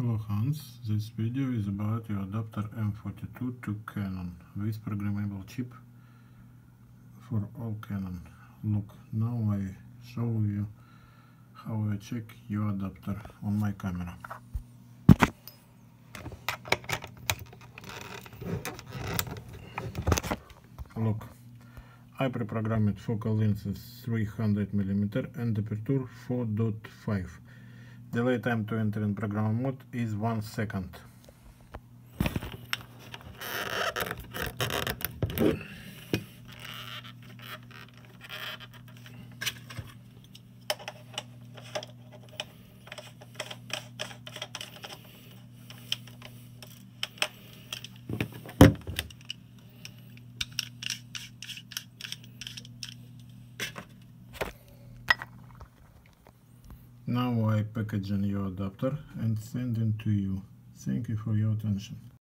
Hello Hans, this video is about your adapter M42 to Canon with programmable chip for all Canon. Look, now I show you how I check your adapter on my camera. Look, I pre-programmed focal lenses 300mm and aperture 4.5 Delay time to enter in program mode is 1 second. Now I package a new adapter and send it to you. Thank you for your attention.